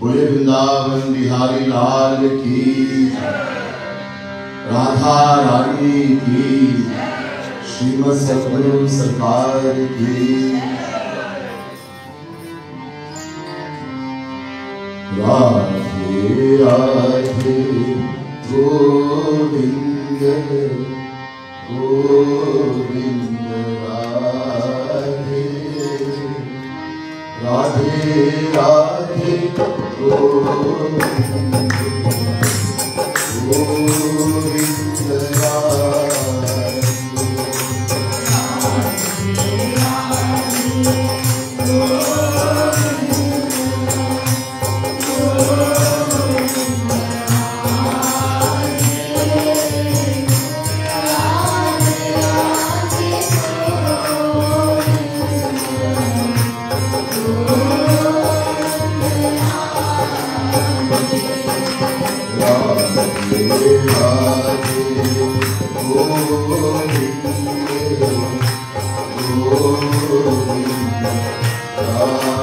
बोले वृंदावन बिहारी लाल की राधा रानी की श्रीमद सतगुरु सरकार की Radhe Radhe Govind Govind Radhe. Radhe Oh, oh, oh.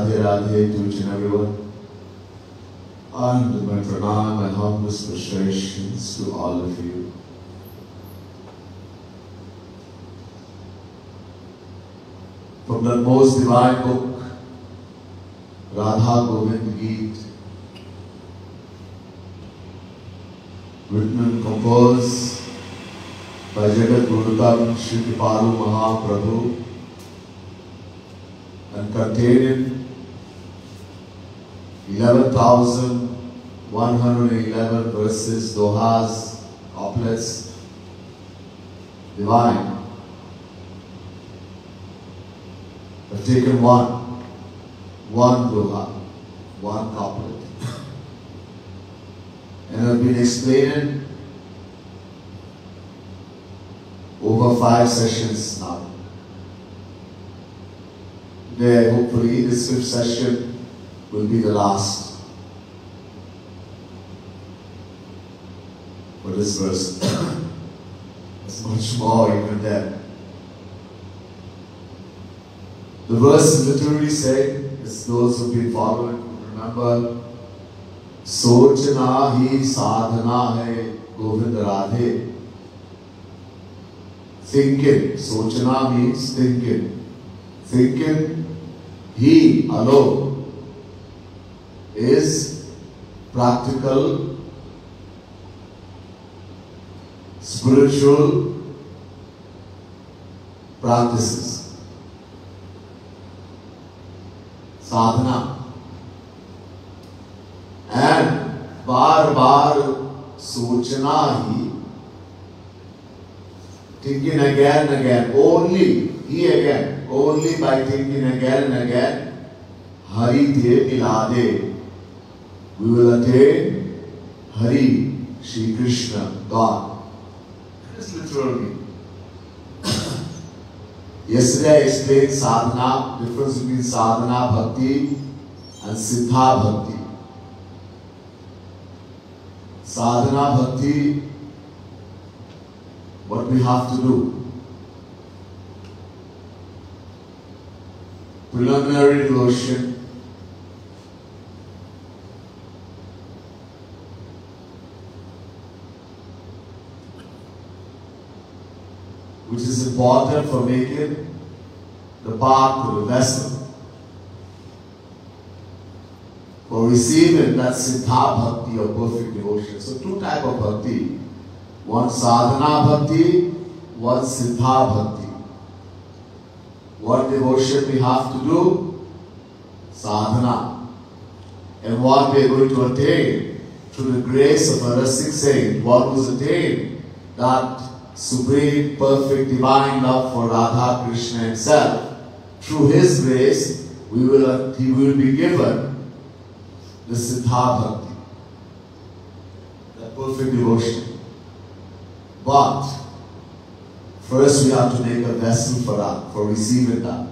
Radhe Radhe to each and everyone, and my pranam and humblest prostrations to all of you. from the most divine book, Radha Govind Geet, written and composed by Jagat Gurutam Shri Kripalu Mahaprabhu and containing 11,111 verses, dohas, couplets, divine. I've taken one, one doha, one couplet. And I've been explaining over five sessions now. Today, hopefully, this fifth session will be the last for this verse. There's much more even there. The verse literally saying, as those who've been following remember, सोचना ही साधना है Govind Radhe thinking सोचना means thinking thinking he alone is practical spiritual practices sadhana and बार बार सोचना ही thinking again and again only he again only by thinking again and again hari de milade we will attain hari Shri Krishna God that is literally Yesterday I explained sadhana, difference between sadhana bhakti and siddha bhakti. Sadhana bhakti, what we have to do. Preliminary devotion, important for making the path to the vessel. For receiving that siddha bhakti or perfect devotion. So two type of bhakti. One sadhana bhakti, one siddha bhakti. What devotion we have to do? Sadhana. And what we are going to attain through the grace of a rasik saint, what was attained, that supreme, perfect, divine love for Radha Krishna himself. Through his grace, we will, he will be given the Siddha Bhakti, the perfect devotion. But first we have to make a vessel for that, for receiving that.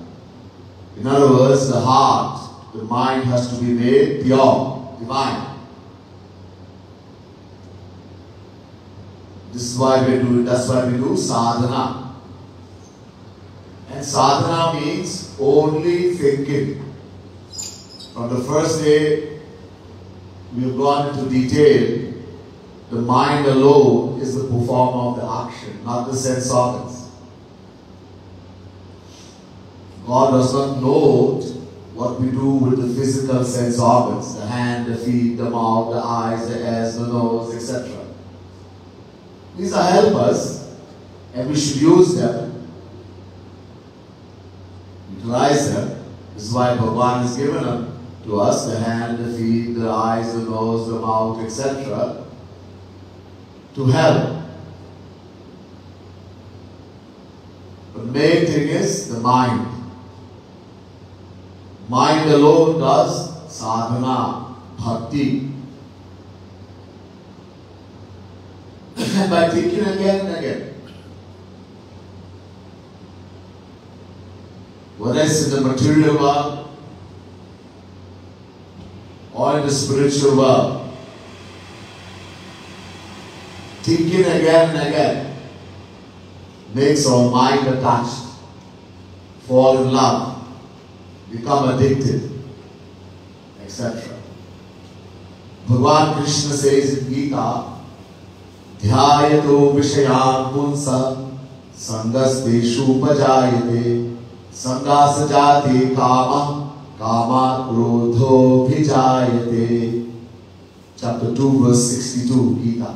In other words, the heart, the mind has to be made pure, divine. This is why we do that's why we do sadhana. And sadhana means only thinking. From the first day we have gone into detail, the mind alone is the performer of the action, not the sense organs. God does not know what we do with the physical sense organs, the hand, the feet, the mouth, the eyes, the ears, the nose, etc. These are helpers and we should use them, utilize them. This is why Bhagavan has given them to us, the hand, the feet, the eyes, the nose, the mouth, etc. to help. The main thing is the mind. Mind alone does sadhana, bhakti. By thinking again and again. Whether it's in the material world or in the spiritual world, thinking again and again makes our mind attached, fall in love, become addicted, etc. Bhagavan Krishna says in Gita, ध्यायतो विषयान् पुंसः सङ्गस्तेषुपजायते सङ्गासजाते कामः, कामात् क्रोधोऽभिजायते। Chapter 2 verse 62 Gita.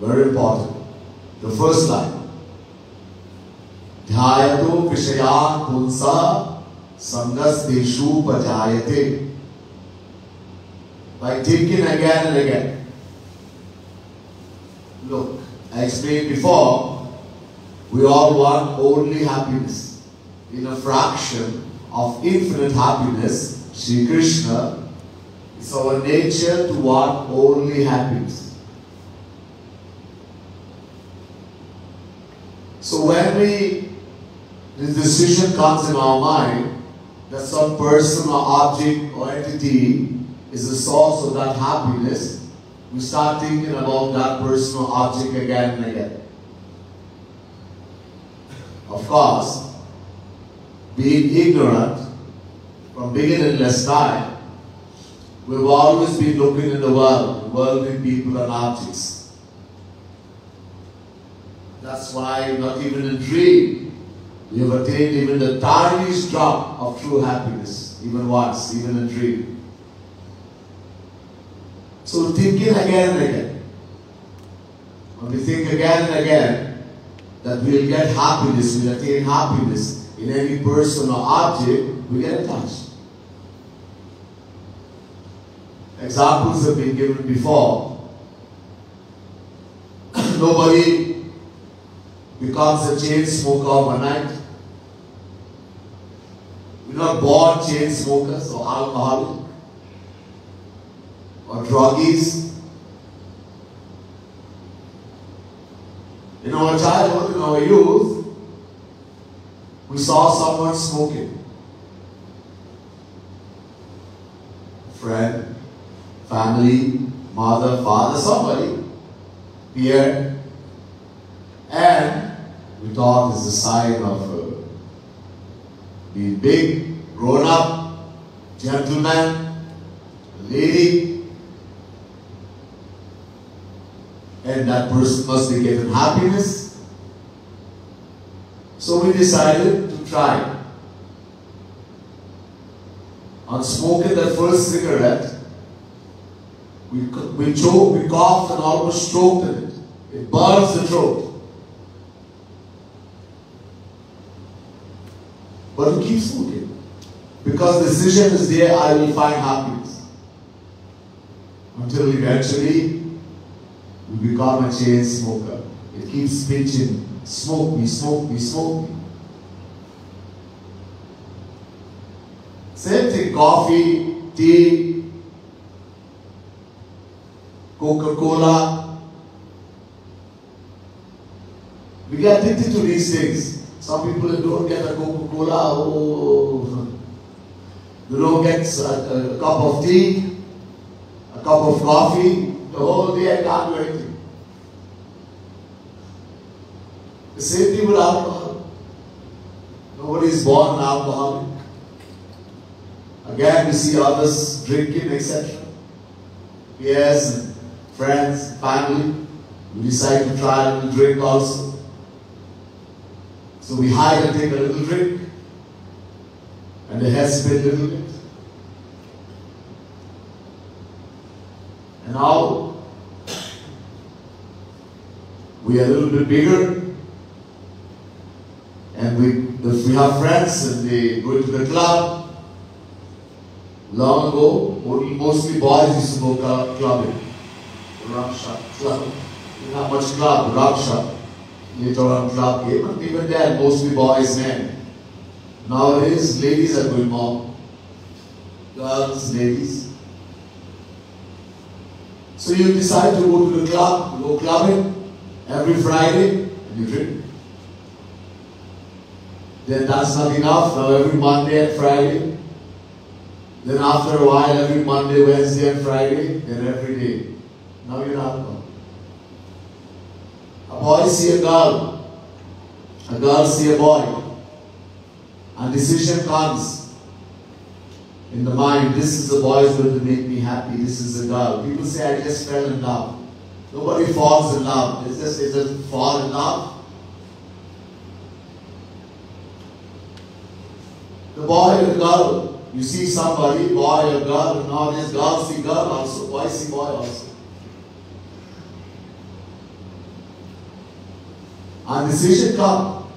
Very important. The first line. ध्यायतो विषयान् पुंसः सङ्गस्तेषुपजायते by thinking again and again. Look, I explained before, we all want only happiness. In a fraction of infinite happiness, Sri Krishna, it's our nature to want only happiness. So when we, decision comes in our mind that some person or object or entity is the source of that happiness, we start thinking about that personal object again and again. Of course, being ignorant from beginningless time, we've always been looking in the world, worldly people and objects. That's why not even in dream we have attained even the tiniest drop of true happiness, even once, even in dream. So thinking again and again. When we think again and again that we'll get happiness, we'll attain happiness in any person or object, we get attached. Examples have been given before. Nobody becomes a chain smoker overnight. We're not born chain smokers or alcoholics or druggies. In our childhood, in our youth, we saw someone smoking. Friend, family, mother, father, somebody here. And we thought it's a sign of uh, being big, grown up, gentleman, lady. And that person must be given happiness. So we decided to try. On smoking that first cigarette, we, we choked, we coughed and almost choked in it. It burns the throat. But we keep smoking. Because the decision is there, I will find happiness. Until eventually, we become a chain smoker. It keeps pinching. Smoke me, smoke me, smoke me. Same thing, coffee, tea, Coca-Cola. We get addicted to these things. Some people don't get a Coca-Cola, oh, they don't get a, a cup of tea, a cup of coffee, the whole day I can't do anything. The same thing with alcohol. Nobody is born an alcoholic. Again, we see others drinking, etc. Yes, friends, family. We decide to try a little drink also. So we hide and take a little drink. And the head spin a little bit. And now we are a little bit bigger. And we, if we have friends and they go to the club, long ago, mostly boys used to go club, clubbing. Rock shop, club. Not much club, rock shop. Later on club game, and even there, mostly boys, men. Nowadays, ladies are going more. Girls, ladies. So you decide to go to the club, go clubbing every Friday, and you drink. Then that's not enough. Now every Monday and Friday. Then after a while, every Monday, Wednesday, and Friday. Then every day. Now you're not. A boy see a girl. A girl see a boy. And decision comes in the mind, this is the boy who's going to make me happy, this is the girl. People say, I just fell in love. Nobody falls in love. It's just, it's just fall in love. The boy the girl, you see somebody, boy or girl, nowadays girls see girl also, boys see boy also. And decision come.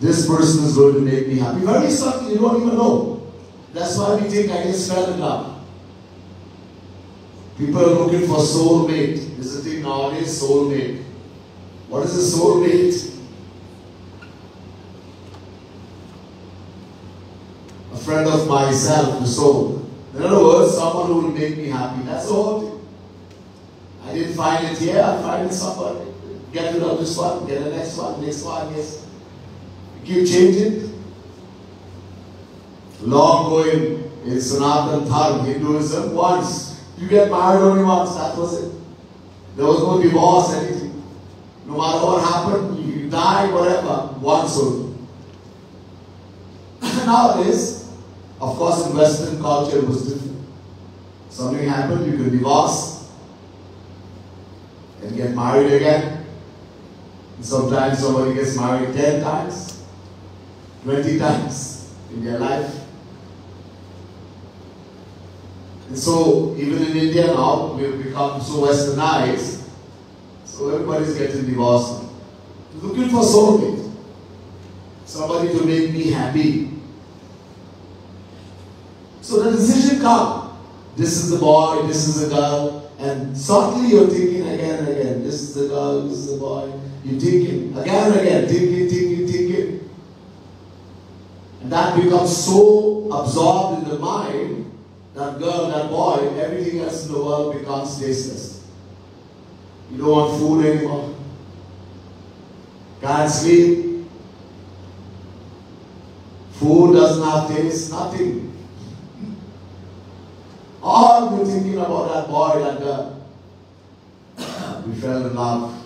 This person is going to make me happy. Very sudden, you don't even know. That's why we think I just fell in love. People are looking for soulmate. This is the thing nowadays, soulmate. What is a soulmate? Friend of myself, the soul. In other words, someone who will make me happy. That's the whole thing. I didn't find it here, I find it somebody. Get rid of this one, get the next one, next one, yes. Keep changing. Long going in Sanatan Dharma, Hinduism, once. You get married only once, that was it. There was no divorce, anything. No matter what happened, you die, whatever, once only. Nowadays, of course, in Western culture it was different. Something happened, you can divorce and get married again. Sometimes somebody gets married 10 times, 20 times in their life. And so, even in India now, we've become so westernized, so everybody's getting divorced. Looking for soulmate, somebody to make me happy. So the decision comes. This is the boy, this is the girl, and suddenly you're thinking again and again, this is the girl, this is the boy. You're thinking again and again, thinking, thinking, thinking. And that becomes so absorbed in the mind, that girl, that boy, everything else in the world becomes tasteless. You don't want food anymore. Can't sleep. Food doesn't have taste, nothing. All thinking about that boy, that uh, girl. we fell in love.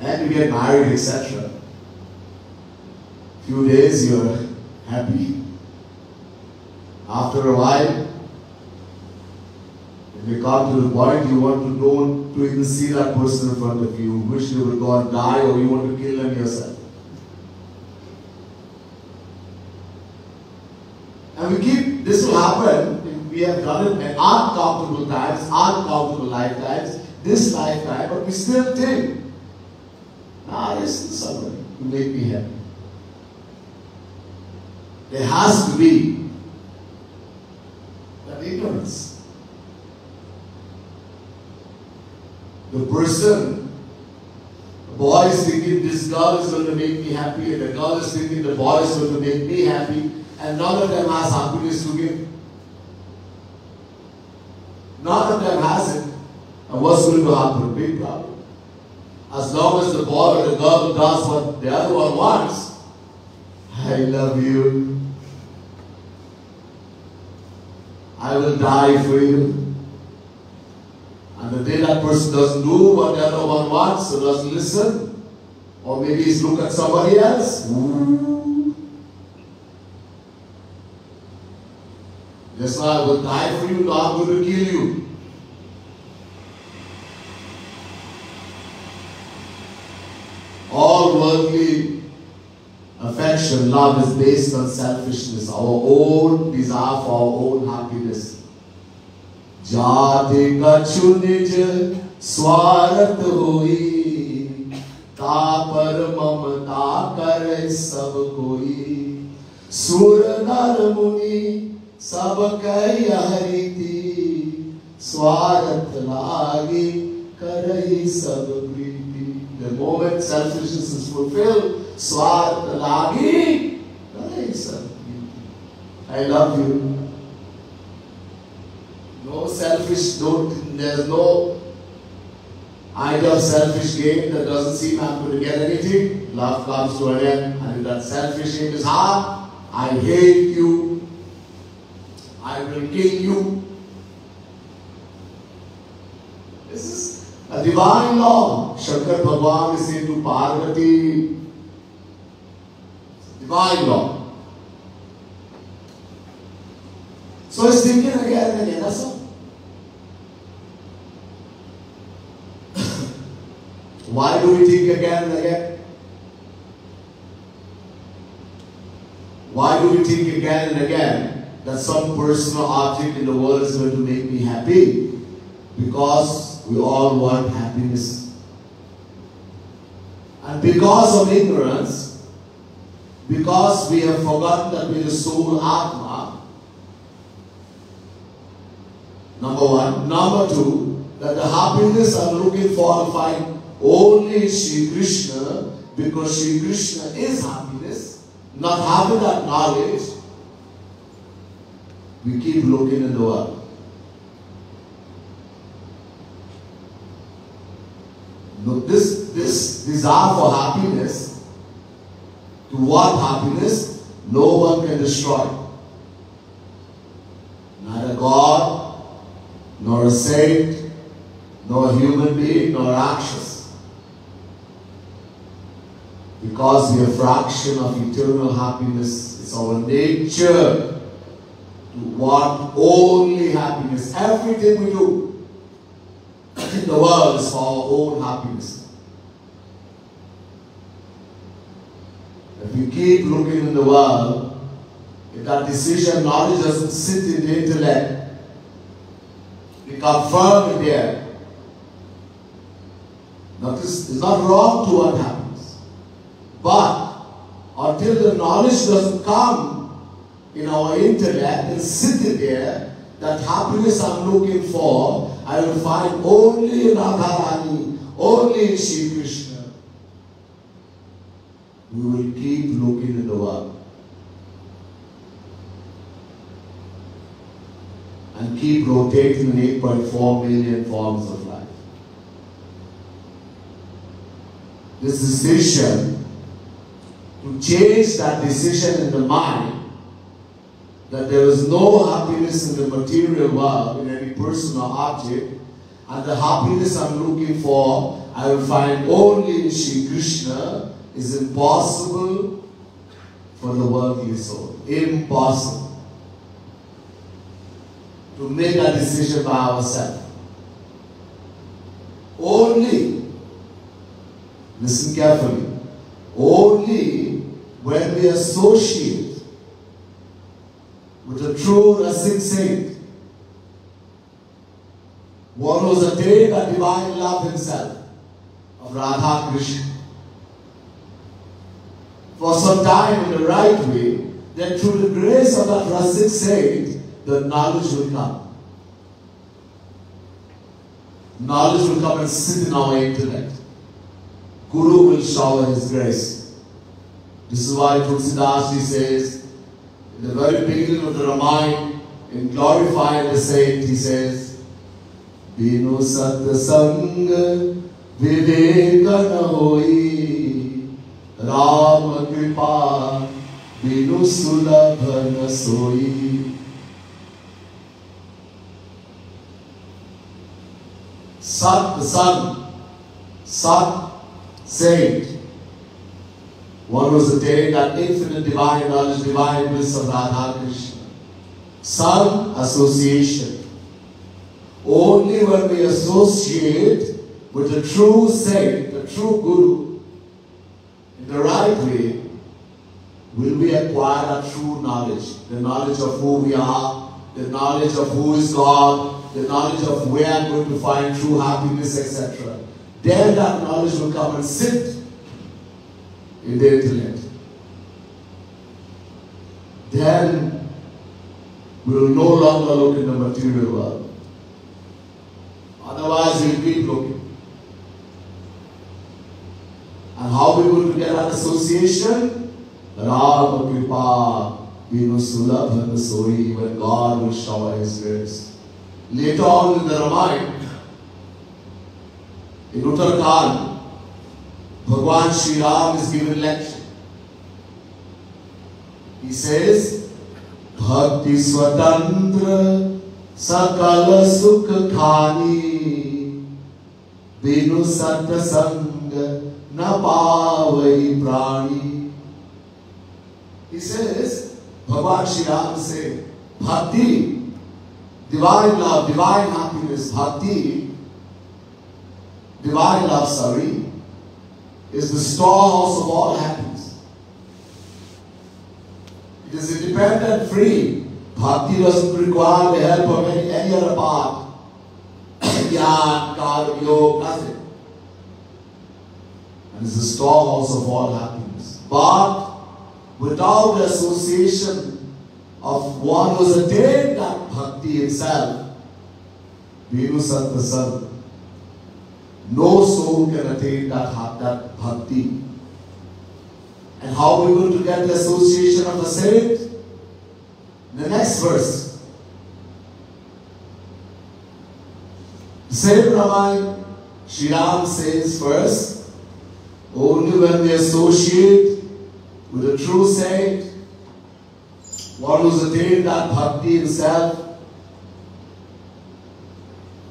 And you get married, etc. Few days you're happy. After a while, when you come to the point you want to don't to even see that person in front of you, you wish they would go and die or you want to kill them yourself. And we keep, this will happen, we have done it uncountable times, uncountable lifetimes, this lifetime, but we still think, ah, this is somebody who make me happy. There has to be that ignorance. The person, the boy is thinking this girl is going to make me happy, and the girl is thinking the boy is going to make me happy, and none of them has happiness to give. None of them has it. And what's going to happen? Big problem. As long as the boy or the girl does what the other one wants, I love you. I will die for you. And the day that person doesn't do what the other one wants, or doesn't listen, or maybe he's look at somebody else. Yes, I will die for you, no, I'm going to kill you. All worldly affection, love is based on selfishness, our own desire for our own happiness. जाति कछु निज स्वार्थ होई तापर ममता करे सब कोई सुर नर मुनि सब कई हरिति स्वार्थ लागी करई सब प्रीति The moment selfishness is fulfilled, स्वार्थ लागी करई सब प्रीति. No selfish, don't, there's no idea of selfish gain that doesn't seem I'm going to get anything. Love comes to an end, and if that selfish aim is hard, I hate you, I will kill you. This is a divine law. Shankar Bhagavan is saying to Parvati, divine law. So he's thinking again and again, that's all. Why do we think again and again? Why do we think again and again that some personal object in the world is going to make me happy? Because we all want happiness. And because of ignorance, because we have forgotten that we are soul Atma, number one. Number two, that the happiness I'm looking for, find only Sri Krishna, because Sri Krishna is happiness, not having that knowledge, we keep looking in the world. This, this desire for happiness, to what happiness, no one can destroy. Neither God, nor a saint, nor a human being, nor actions. Because the fraction of eternal happiness. is our nature want only happiness. Everything we do in the world is for our own happiness. If we keep looking in the world, if that decision knowledge doesn't sit in the intellect, become firm in there. Notice, it's not wrong to want happiness. But until the knowledge doesn't come in our intellect and sit there, that happiness I'm looking for, I will find only in Radharani, only in Shri Krishna. We will keep looking in the world. And keep rotating in 8.4 million forms of life. This decision, to change that decision in the mind, that there is no happiness in the material world, in any person or object, and the happiness I'm looking for, I will find only in Sri Krishna, is impossible for the worldly soul. Impossible. To make a decision by ourselves. Only, listen carefully, only when we associate with a true Rasik saint. One was a day a divine love himself of Radha Krishna. For some time in the right way, then through the grace of that Rasik saint, the knowledge will come. Knowledge will come and sit in our intellect. Guru will shower his grace. This is why Tulsidas says, in the very beginning of the Ramayana, in glorifying the saint, he says, Binu Satsang Vivek Hoi Ram Kripa Binu Sulabhan Soi Sat, the Sat, saint, one was the day that infinite divine knowledge, divine of Radha Krishna. Sun association. Only when we associate with the true saint, the true Guru, in the right way, will we acquire that true knowledge. The knowledge of who we are, the knowledge of who is God, the knowledge of where I'm going to find true happiness, etc. Then that knowledge will come and sit in the intellect. Then we will no longer look in the material world. Otherwise, we'll keep looking. And how we going to get that association? Rama Kripa Vinu Sulabhan Soi, when God will shower His grace. Later on in the Ramayana, in Uttarakand, Bhagwan Sri Ram is given lecture. He says, Bhakti Swatantra Sakala Sukha Khani Binu Satta Sangha Na Pavai Prani. He says, Bhagwan Sri Ram says, Bhakti, divine love, divine happiness, bhakti, divine love, sorry, is the storehouse of all happiness. It is independent, free. Bhakti doesn't require the help of any, any other part. Gyan, karma, yoga, nothing. And it's the storehouse of all happiness. But without the association of one who has attained that bhakti itself, Vinu Sattasan, no soul can attain that, that bhakti. And how are we going to get the association of the saint? The next verse. The same Ramayana, Sri Ram says first, only when we associate with a true saint, one who's attained that bhakti himself,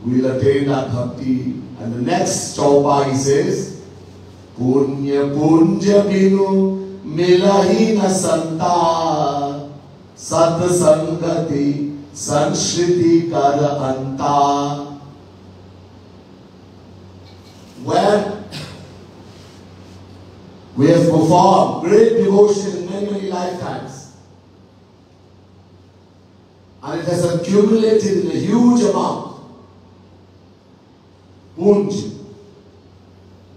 will attain that bhakti. And the next he says, Punya punja binu milahi na santa sat sangati sanshriti kar anta. When we have performed great devotion in many, many lifetimes, and it has accumulated in a huge amount. Punj.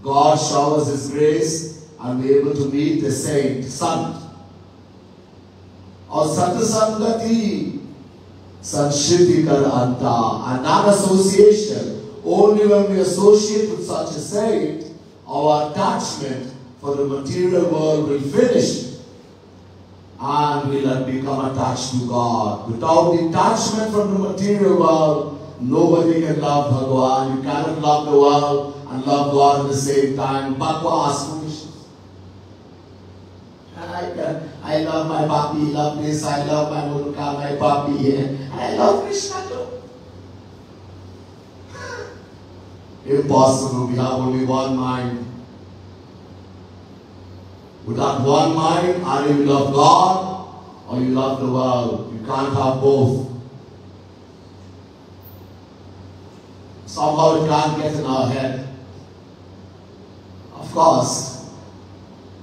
God showers His grace and we're able to meet the saint, Sant. Or Sanshiti Kar Anta. And that association, only when we associate with such a saint, our attachment for the material world will finish and we'll become attached to God. Without detachment from the material world, Nobody can love Bhagwan. You cannot love the world and love God at the same time. Bakwas, foolishness. I, uh, I love my papi, love this, I love my Muruka, my papi, and I love Krishna too. Impossible, we have only one mind. Without one mind, either you love God or you love the world. You can't have both. Somehow it can't get in our head. Of course,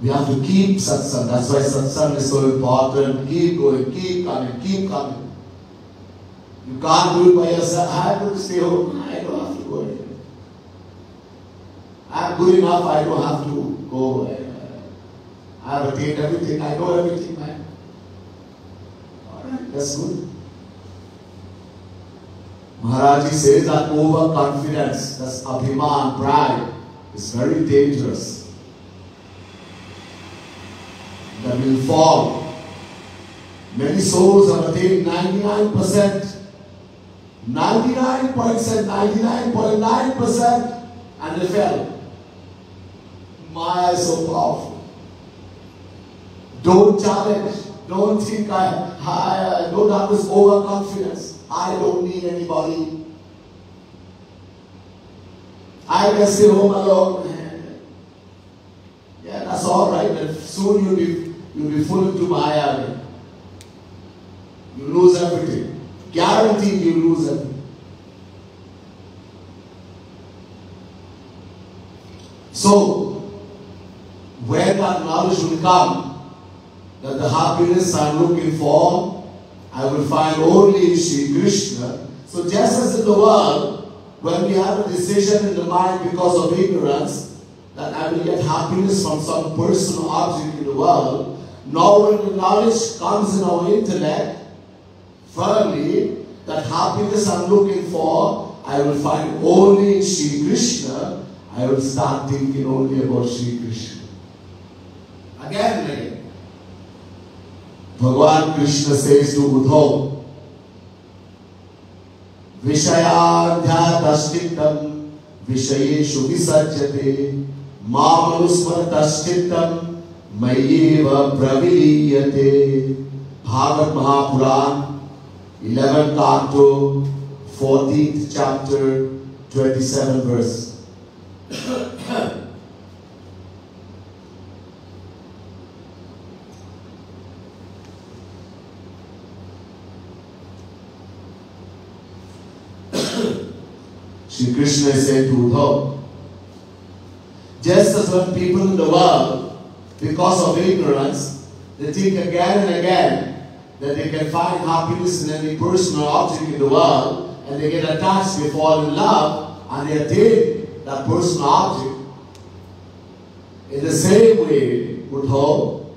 we have to keep satsang. That's why satsang is so important. Keep going, keep coming, keep coming. You can't do it by yourself. I have to stay home. I don't have to go anywhere. I'm good enough. I don't have to go. I have attained everything. I know everything, man. All right, that's good. Maharaji says that overconfidence, that's abhiman, pride, is very dangerous. That will fall. Many souls have attained 99%, 99.9%, and they fell. Maya is so powerful. Don't challenge. Don't think I, I don't have this overconfidence. I don't need anybody. I can stay home alone. Yeah, that's all right. And soon you'll be you'll be full into Maya. You lose everything. Guaranteed you lose everything. So, where that knowledge will come, that the happiness I'm looking for I will find only Sri Krishna. So just as in the world, when we have a decision in the mind because of ignorance, that I will get happiness from some person or object in the world, now when the knowledge comes in our intellect, firmly, that happiness I'm looking for, I will find only in Sri Krishna, I will start thinking only about Sri Krishna. Again again. भगवान कृष्ण से सुबुधो विषयाध्यात्म विषयेषु विसर्जते। मामनुस्मरतश्चित्तम मय्येव प्रविलीयते Bhagavata Mahapuran 11 canto 14th chapter 27 verse Shri Krishna said to Uddhav, just as when people in the world, because of ignorance, they think again and again that they can find happiness in any person or object in the world, and they get attached, they fall in love, and they attain that person or object. In the same way, Uddhav,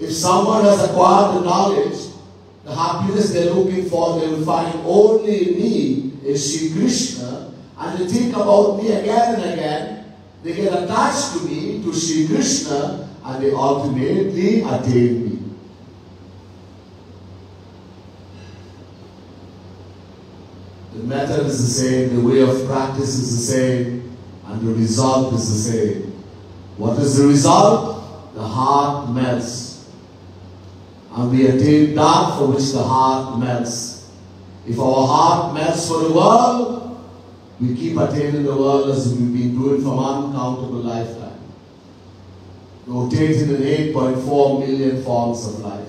if someone has acquired the knowledge, the happiness they're looking for, they will find only in me is Sri Krishna, and they think about me again and again, they get attached to me, to Sri Krishna, and they ultimately attain me. The method is the same, the way of practice is the same, and the result is the same. What is the result? The heart melts. And we attain that for which the heart melts. If our heart melts for the world, we keep attaining the world as we've been doing from uncountable lifetime. Rotating in 8.4 million forms of life.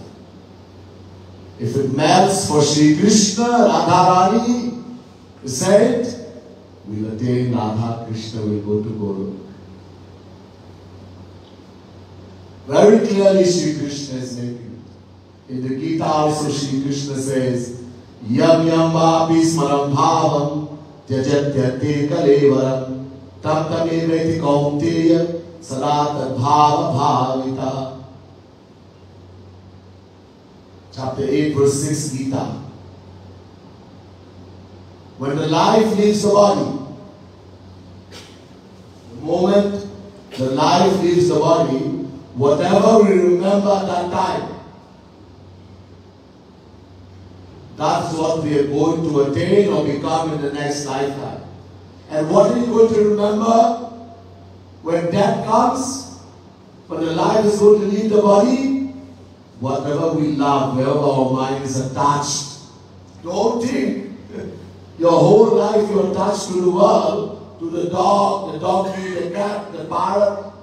If it melts for Sri Krishna, Radharani, the saint, we'll attain Radha Krishna, we'll go to Guru. Very clearly Sri Krishna is making it. In the Gita also Sri Krishna says, Yam yam vapi smaram bhavam tyajatyate kalevaram tam tameveti kaunteya sada. Chapter 8 verse 6 Gita. When the life leaves the body, the moment the life leaves the body, whatever we remember at that time, that's what we are going to attain or become in the next lifetime. And what are you going to remember when death comes? When the life is going to leave the body? Whatever we love, wherever our mind is attached. Don't think your whole life you're attached to the world, to the dog, the donkey, the cat, the parrot,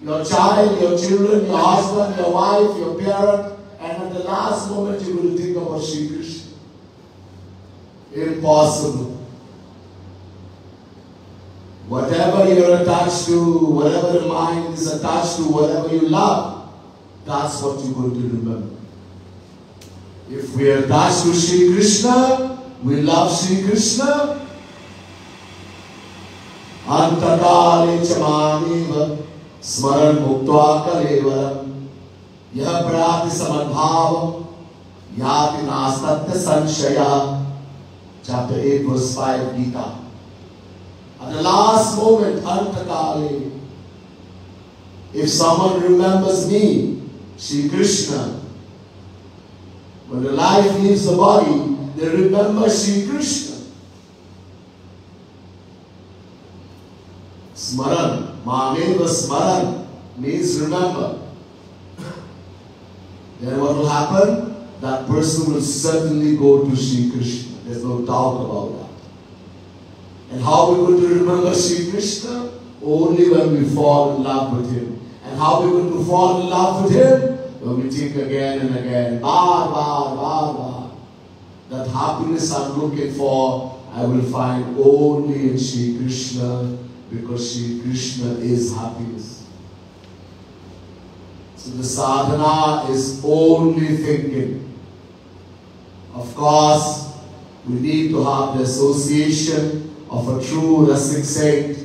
your child, your children, your husband, your wife, your parent, and at the last moment you will think about Sri Krishna impossible. Whatever you're attached to, whatever the mind is attached to, whatever you love, that's what you're going to remember. If we are attached to Sri Krishna, we love Sri Krishna. Antakale chamaneva smaran muktva karevaram yah prati samadbhava yati nastatya sanshaya chapter 8 verse 5 Gita at the last moment antakale if someone remembers me Shri Krishna when the life leaves the body they remember Shri Krishna Smaran Mameva Smaran means remember. Then what will happen? That person will certainly go to Sri Krishna. There's no doubt about that. And how we going to remember Sri Krishna? Only when we fall in love with Him. And how we going to fall in love with Him? When we think again and again, bar, bar, bar, bar. That happiness I'm looking for, I will find only in Sri Krishna because Sri Krishna is happiness. So the sadhana is only thinking. Of course, we need to have the association of a true Rasik saint,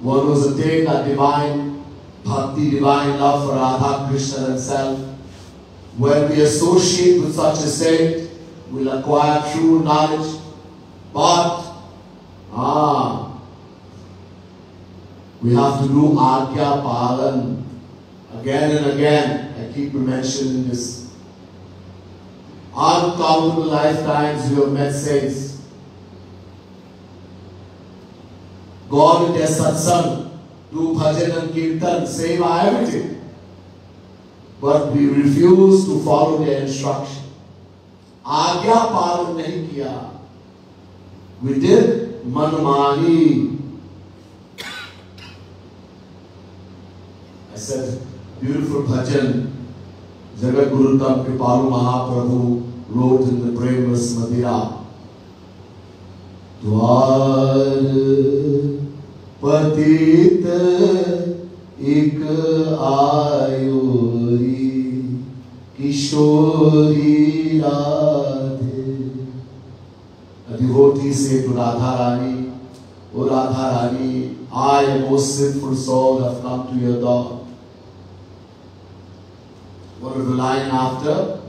one who's attained a divine bhakti, divine love for Radha Krishna himself. When we associate with such a saint, we'll acquire true knowledge. But, ah, we have to do Agya Palan again and again. I keep mentioning this. Uncountable lifetimes we have met saints. God in their satsang, do bhajan and kirtan, same everything. But we refuse to follow their instruction. आज्ञा पालन नहीं किया we did manmani I said beautiful bhajan Jagat Guru तम कृपालु महाप्रभु रोज प्रेम स्मृतिया द्वार पतित एक ivory किशोरी राधे अधिहोती से तो राधा रानी और राधा रानी आई am most sinful soul have come to your door. What is the line after?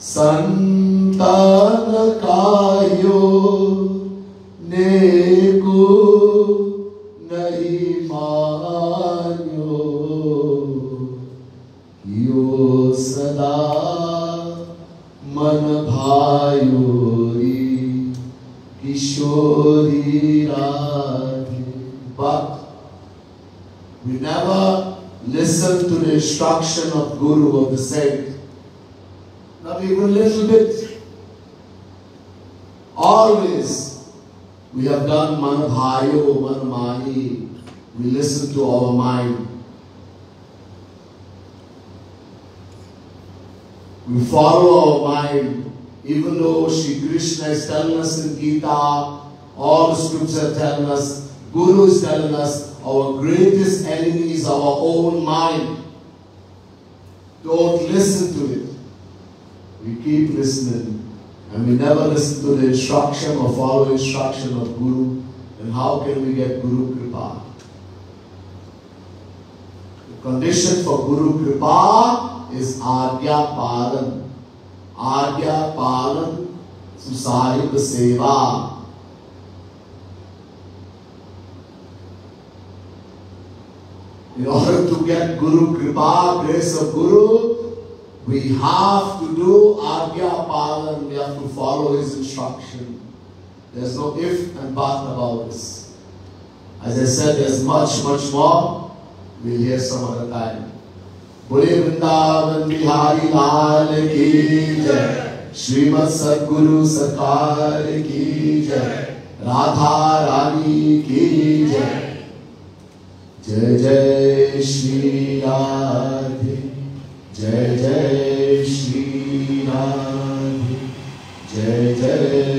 Santana kayo Ne. Instruction of Guru of the saint. Not even a little bit. Always we have done manabhayo, manamani. We listen to our mind. We follow our mind. Even though Shri Krishna is telling us in Gita, all the scriptures are telling us, Guru is telling us, our greatest enemy is our own mind. Don't listen to it. We keep listening. And we never listen to the instruction or follow instruction of Guru. And how can we get Guru Kripa? The condition for Guru Kripa is Agya Palan. Agya Palan Susahib Seva. In order to get Guru Kripa, grace of Guru, we have to do Agya Palan. We have to follow his instruction. There's no if and but about this. As I said, there's much, much more. We'll hear some other time. Bole Vrindavan Bihari Lal ki jai. Srimad Sadguru Sarkar ki jai. Radha Rani ki jai. जय जय श्री राधे जय जय श्री राधे जय जय